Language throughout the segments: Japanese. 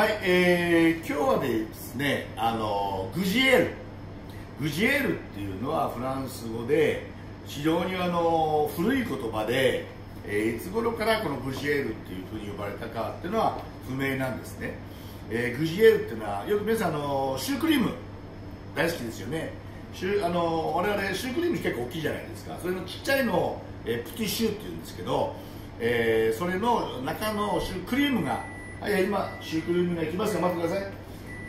はい、えー、今日はですねあのグジエール。グジエールっていうのはフランス語で非常にあの古い言葉で、えー、いつ頃からこのグジエールっていうふうに呼ばれたかっていうのは不明なんですね、えー、グジエールっていうのはよく皆さんあのシュークリーム大好きですよね。シュあの我々シュークリーム結構大きいじゃないですか。それのちっちゃいのを、えー、プティシューっていうんですけど、えー、それの中のシュークリームがはい今シュークリームがいきますよ待ってください。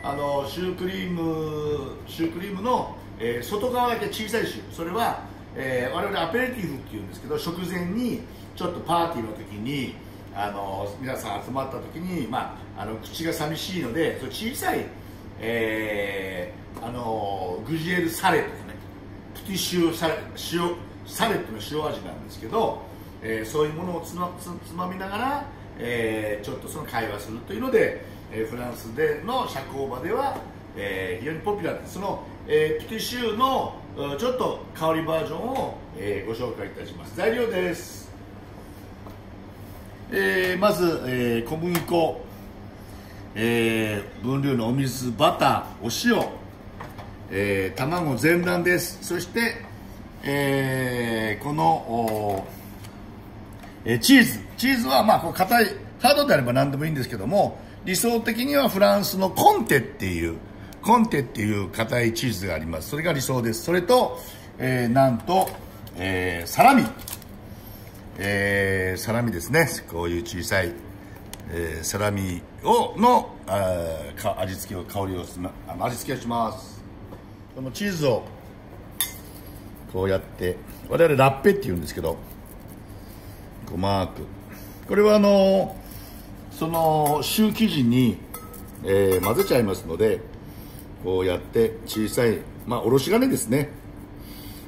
あのシュークリームシュークリームの、えー、外側だけ小さいシューそれは、えー、我々アペレティフっていうんですけど食前にちょっとパーティーの時にあの皆さん集まった時に、まあ、あの口が寂しいのでそ小さい、えー、あのグジエルサレットねプティシュサレ塩サレットの塩味なんですけど、えー、そういうものをつまつまみながらえー、ちょっとその会話するというので、えー、フランスでの社交場では、えー、非常にポピュラーです。その、えー、ピティシューのちょっと香りバージョンを、えー、ご紹介いたします。材料です、えー、まず、えー、小麦粉、えー、分量のお水バターお塩、えー、卵全卵です。そして、えー、このおえチーズ。チーズはまあこう硬いハードであれば何でもいいんですけども理想的にはフランスのコンテっていうコンテっていう硬いチーズがあります。それが理想です。それと、えー、なんと、えー、サラミ、えー、サラミですね。こういう小さい、えー、サラミをのあか味付けを香りを味付けをします。このチーズをこうやって我々ラッペって言うんですけどこうマークこれはあのそのシュー生地に、えー、混ぜちゃいますのでこうやって小さい、まあ、おろし金ですね。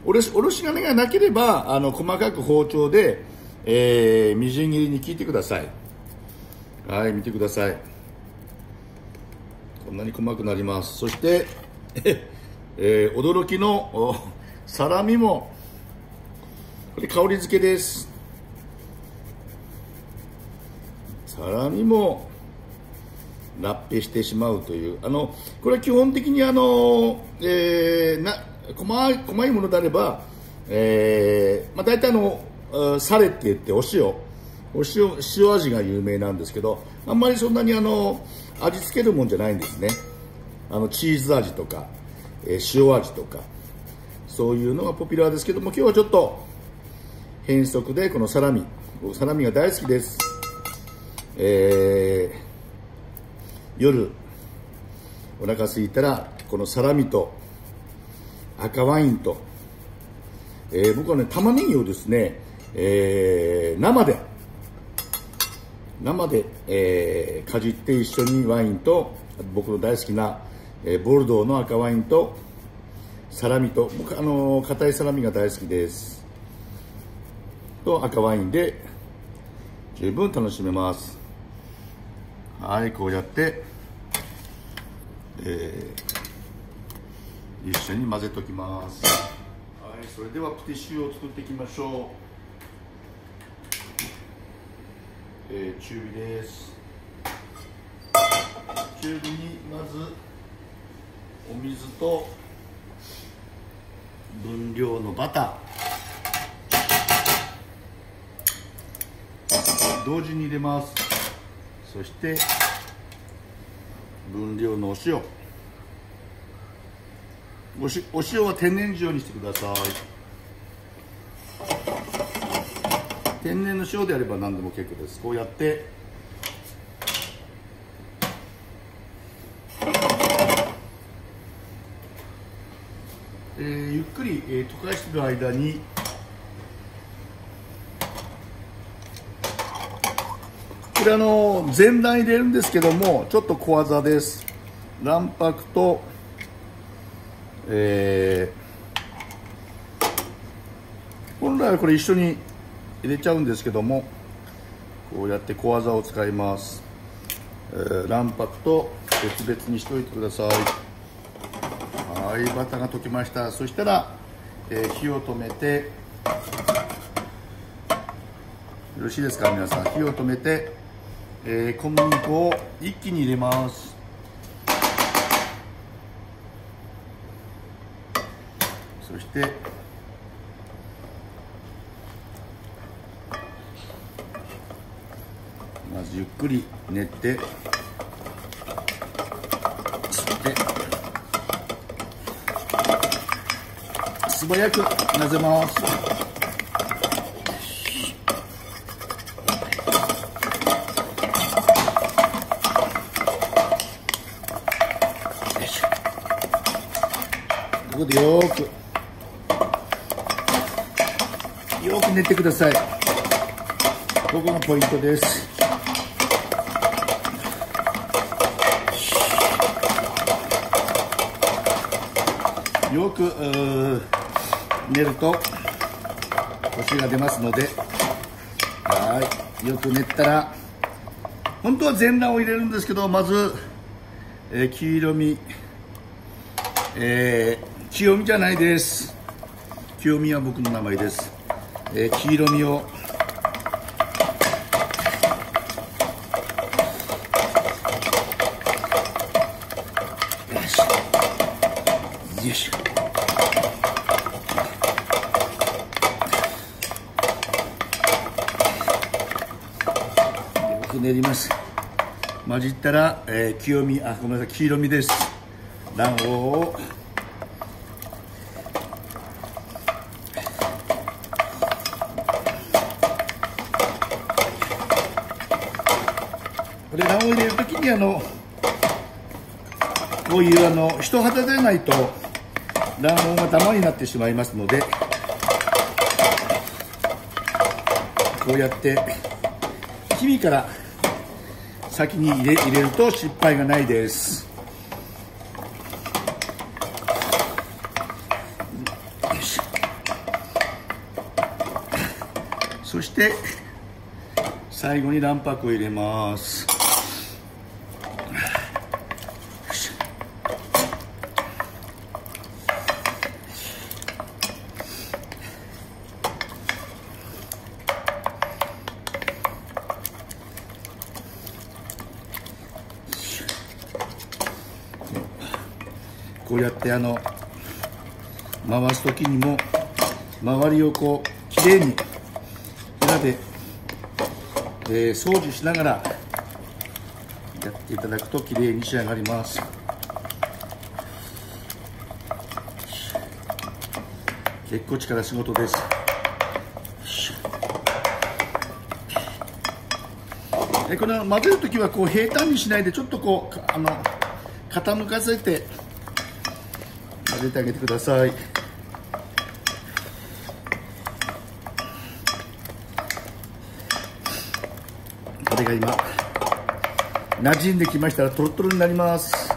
おろしおろし金がなければあの細かく包丁で、えー、みじん切りに切ってください。はい見てください。こんなに細くなります。そして えー、驚きのサラミもこれ香り付けです。サラミもラッペしてしまうというあのこれは基本的にあの、えー、な細い細いものであれば、えーまあ、大体あのサレって言ってお塩お塩塩味が有名なんですけどあんまりそんなにあの味付けるもんじゃないんですね。あのチーズ味とか、えー、塩味とかそういうのがポピュラーですけども今日はちょっと変則でこのサラミサラミが大好きです。えー、夜お腹空いたらこのサラミと赤ワインと、えー、僕はね玉ねぎをですね、えー、生で生で、えー、かじって一緒にワインと僕の大好きな、えー、ボルドーの赤ワインとサラミと僕あの硬いサラミが大好きです。と赤ワインで十分楽しめます。はいこうやって、えー、一緒に混ぜときます。はいそれではプティシューを作っていきましょう、えー、中火です。中火にまずお水と分量のバター。同時に入れます。そして分量のお塩。おしお塩は天然塩にしてください。天然の塩であれば何でも結構です。こうやってえー、ゆっくり、えー、溶かしてる間にこれあの全卵入れるんですけどもちょっと小技です。卵白とえー、本来はこれ一緒に入れちゃうんですけどもこうやって小技を使います、えー、卵白と別々にしておいてください。はいバターが溶けました。そしたら、えー、火を止めてよろしいですか？皆さん。火を止めてえー、小麦粉を一気に入れます。そしてまずゆっくり練ってそして素早く混ぜます。ここでよーく。よく練ってください。ここがポイントです。よく練るとコシが出ますので。はい。よく練ったら本当は全卵を入れるんですけどまず、えー、黄色身えー清美じゃないです。清美は僕の名前です、えー、黄色みを。よしよしよく練ります。混じったら、えー、清美あごめんなさい黄色みです。卵黄をこれ卵黄入れるときにあのこういうあの人肌でないと卵黄がダマになってしまいますのでこうやって黄身から先に入れ入れると失敗がないです。そして最後に卵白を入れます。こうやってあの回す時にも周りをこうきれいにヘラで、えー、掃除しながらやっていただくときれいに仕上がります。結構力仕事です。この混ぜる時はこう平坦にしないでちょっとこうあの傾かせて混ぜてあげてください。これが今馴染んできましたらトロトロになります。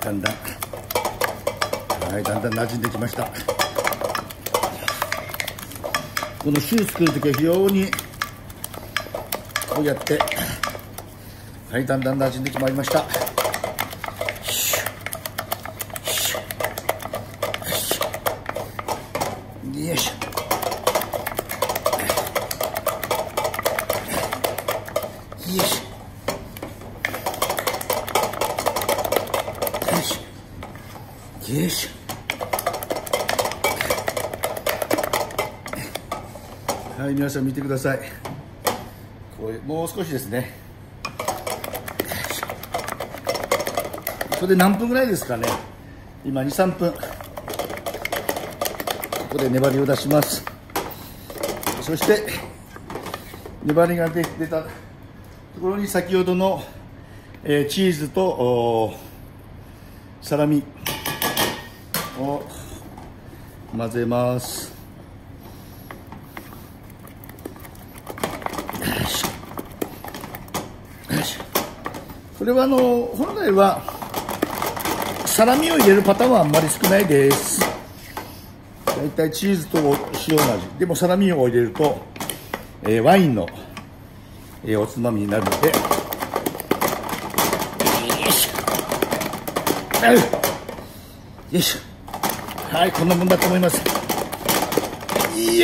だんだん。はいだんだん馴染んできました。このシュー作る時は非常にこうやってはいだんだん馴染んできまいりましたよいしょよいしょよいしょはい皆さん見てください。こうもう少しですね。これで何分ぐらいですかね。今23分。ここで粘りを出します。そして粘りが出たところに先ほどの、えー、チーズとサラミを混ぜますこれはあの本来はサラミを入れるパターンはあんまり少ないです。大体チーズと塩の味。でもサラミを入れると、えー、ワインの、えー、おつまみになるので。よいしょ。はいこんなもんだと思います。よ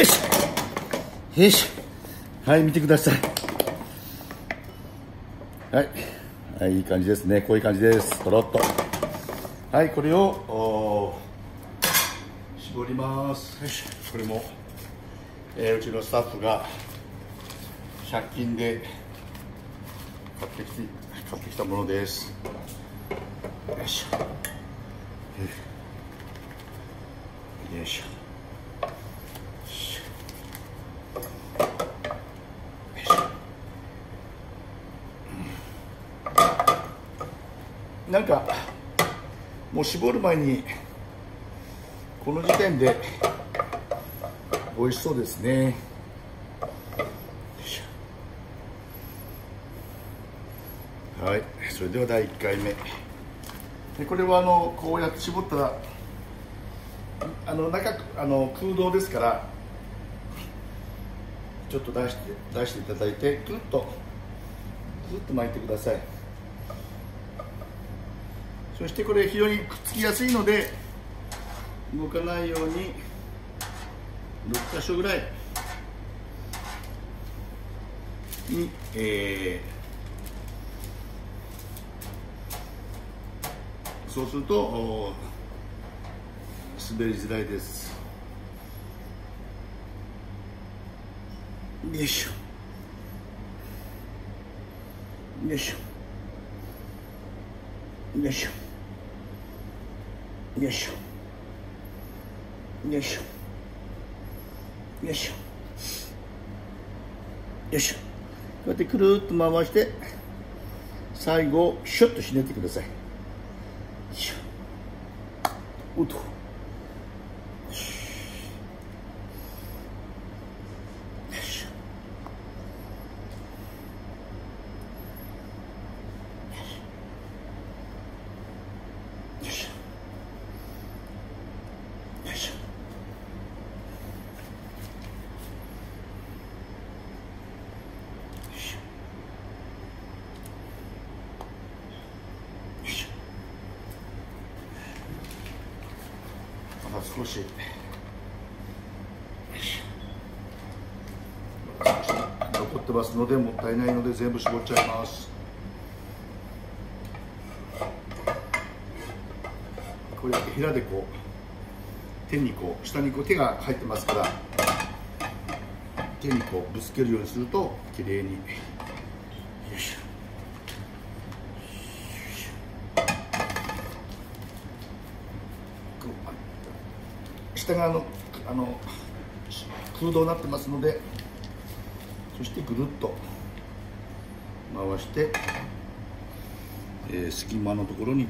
いしょ。よいしょ。はい見てください。はい、はい、いい感じですね。こういう感じです。とろっと。はいこれを絞ります。これも、えー、うちのスタッフが100均で買ってきて買ってきたものです。よいしょ。よいしょ。なんかもう絞る前にこの時点で美味しそうですね。はい。それでは第1回目。でこれはあのこうやって絞ったらあの中あの空洞ですからちょっと出して出していただいてぐっとぐっと巻いてください。そしてこれ非常にくっつきやすいので動かないように6箇所ぐらい。に、えー、そうすると滑りづらいです。よいしょ。よいしょ。よいしょ。よいしょ。よいしょ。よいしょ。よいしょ。こうやってくるっと回して最後シュッとひねってください。よいしょ。おっとまた少し。残ってますのでもったいないので全部絞っちゃいます。これだけヘラでこう手にこう下にこう手が入ってますから手にこうぶつけるようにするときれいに下側のあの空洞になってますのでそしてぐるっと回して、えー、隙間のところに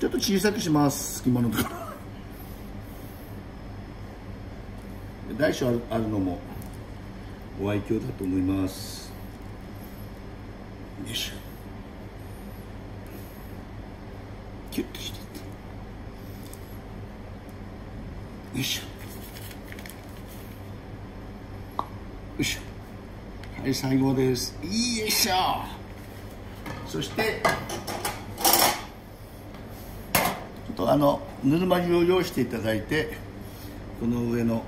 ちょっと小さくします隙間のところ。大小あるあるのもお愛嬌だと思います。よいしょキュッとしてよいしょよいしょはい最後です。よいしょ。そしてちょっとあのぬるま湯を用意していただいてこの上の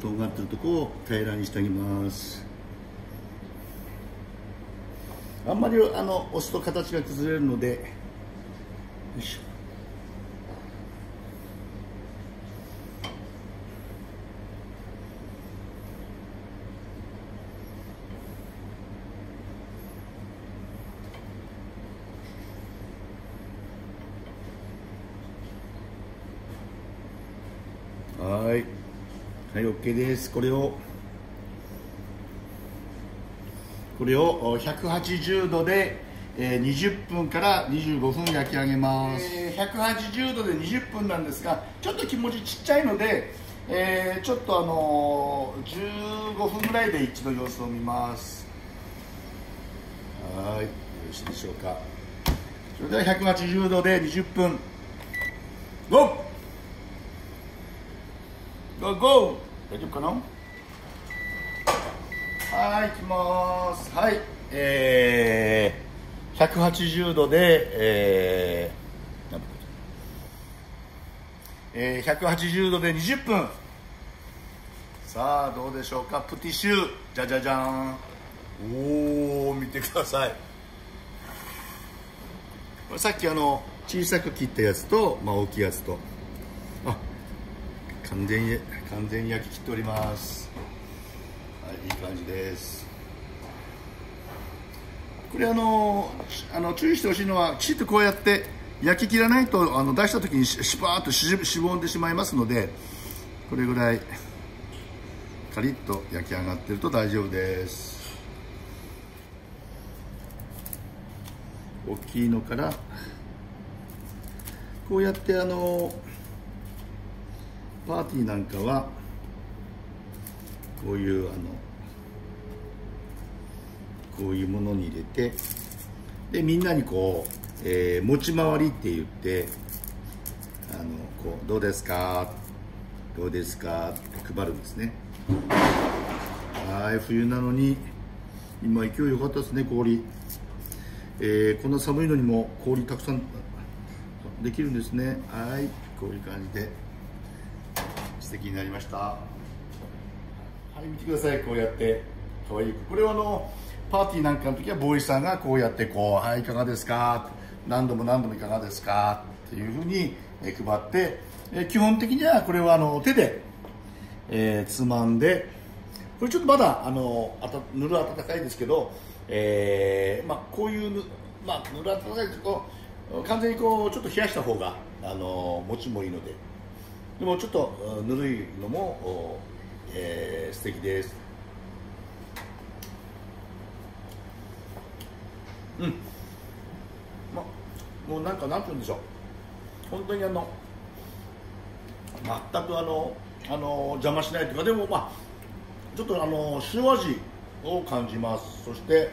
とんがってるとこを平らにしてあげます。あんまりあの押すと形が崩れるのでよいしょはい。はい、OK です。これを、これを180度で、えー、20分から25分焼き上げます、えー、180度で20分なんですがちょっと気持ちちっちゃいので、えー、ちょっとあのー、15分ぐらいで一度様子を見ます。はいよろしいでしょうか。それでは180度で20分。ゴー！ゴー！ゴー大丈夫かな？はい行きます。はいえー、180度で、えーえー、180度で20分。さあどうでしょうか？プティシュー。じゃじゃじゃんおお見てください。さっきあの小さく切ったやつと、まあ、大きいやつと。完全に完全に焼き切っております。はいいい感じです。これあのあの注意してほしいのはきちっとこうやって焼き切らないとあの出した時にしばーっとししぼんでしまいますのでこれぐらいカリッと焼き上がってると大丈夫です。大きいのからこうやってあのパーティーなんかはこういうあのこういうものに入れてでみんなにこう、えー、持ち回りって言ってあのこうどうですか？どうですか？って配るんですね。はい冬なのに今勢い良かったですね氷、えー、こんな寒いのにも氷たくさんできるんですね。はいこういう感じで素敵になりました。はい見てください。こうやって。可愛い。これはあのパーティーなんかの時はボーイさんがこうやってこう「はいいかがですか?」何度も何度もいかがですか？っていうふうに配って。基本的にはこれはあの手で、えー、つまんで。これちょっとまだあのあたぬる温かいですけど、えーまあ、こういうまあ、ぬる温かいですけど完全にこうちょっと冷やした方があの持ちもいいので。でもちょっとぬるいのも、えー、素敵です。うん。まもうなんかなんて言うんでしょう。本当にあの全くあのあの邪魔しないというかでもまあちょっとあの塩味を感じます。そして、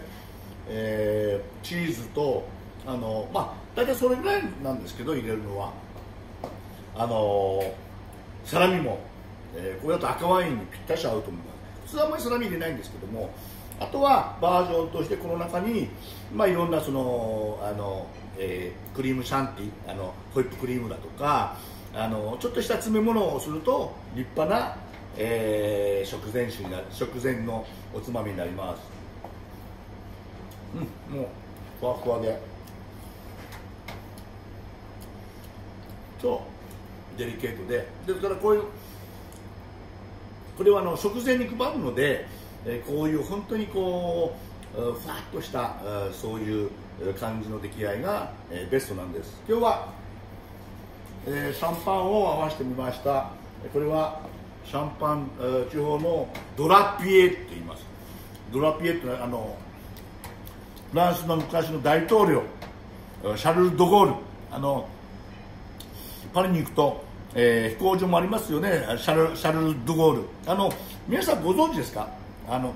えー、チーズとあのまあ大体それぐらいなんですけど入れるのは。あのサラミも、えー、これだと赤ワインにぴったし合うと思います普通はあんまりサラミ入れないんですけどもあとはバージョンとしてこの中に、まあ、いろんなそのあの、えー、クリームシャンティあのホイップクリームだとかあのちょっとした詰め物をすると立派な、えー、食前酒にな食前のおつまみになります。うんもうふわふわで。そう。デリケートで。ですからこういうこれはあの食前に配るので、えこういう本当にこうふわっとしたそういう感じの出来合いが、えベストなんです。今日は、えシャンパンを合わせてみました。これはシャンパン地方のドラピエって言います。ドラピエってあのフランスの昔の大統領シャルル・ド・ゴール。あのパリに行くと、えー、飛行場もありますよね。シャルシャルル・ド・ゴール。あの皆さんご存知ですか？あの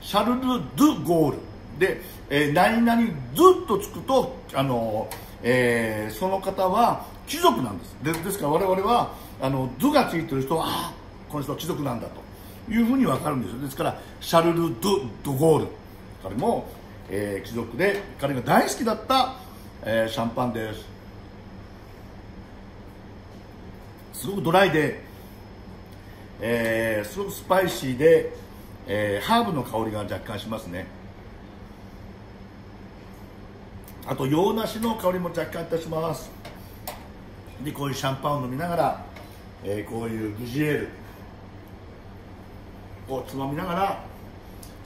シャルル・ドゥ・ゴール。で、えー、何々ドとつくとあの、えー、その方は貴族なんです。でですから我々はあのドがついてる人はあこの人は貴族なんだと。いうふうに分かるんですですからシャルル・ドゥ・ド・ゴール。彼も、えー、貴族で彼が大好きだった、えー、シャンパンです。すごくドライで、えー、すごくスパイシーで、えー、ハーブの香りが若干しますね。あと洋梨の香りも若干いたします。でこういうシャンパンを飲みながら、えー、こういうグジエール。をつまみながら、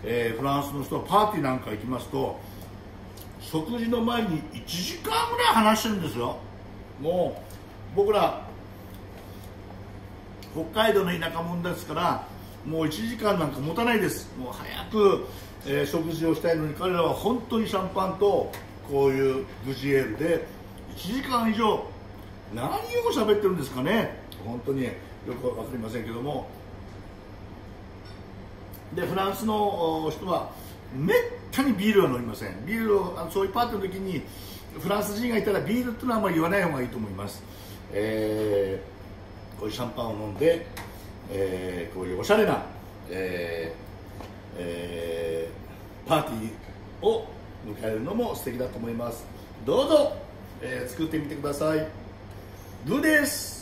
えー、フランスの人はパーティーなんか行きますと食事の前に1時間ぐらい話してるんですよ。もう僕ら北海道の田舎者ですからもう1時間なんか持たないです。もう早く、えー、食事をしたいのに彼らは本当にシャンパンとこういうグジエールで1時間以上何を喋ってるんですかね。本当によく分かりませんけども。でフランスの人はめったにビールは飲みません。ビールをあのそういうパーティーの時にフランス人がいたらビールっていうのはあんまり言わない方がいいと思います、えーこういうシャンパンを飲んで、えー、こういうおしゃれな、えーえー、パーティーを迎えるのも素敵だと思います。どうぞ、えー作ってみてください。グーです。